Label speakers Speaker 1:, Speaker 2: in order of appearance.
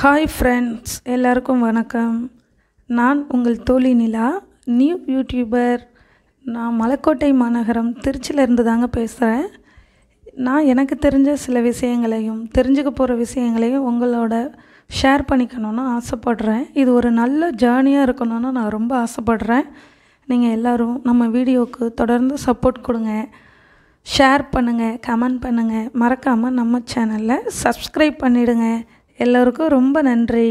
Speaker 1: Hi friends எல்லாருக்கும் வணக்கம். நான் உங்கள் தோழி நிலா நியூ யூடியூபர் நான் மலைக்கோட்டை மாநகரம் திருச்சியிலேருந்து தாங்க பேசுகிறேன் நான் எனக்கு தெரிஞ்ச சில விஷயங்களையும் தெரிஞ்சுக்க போகிற விஷயங்களையும் உங்களோட ஷேர் பண்ணிக்கணும்னு ஆசைப்பட்றேன். இது ஒரு நல்ல ஜேர்னியாக இருக்கணும்னு நான் ரொம்ப ஆசைப்பட்றேன். நீங்கள் எல்லோரும் நம்ம வீடியோவுக்கு தொடர்ந்து சப்போர்ட் கொடுங்க. ஷேர் பண்ணுங்கள் கமெண்ட் பண்ணுங்கள் மறக்காமல் நம்ம சேனலில் சப்ஸ்கிரைப் பண்ணிவிடுங்க எல்லோருக்கும் ரொம்ப நன்றி.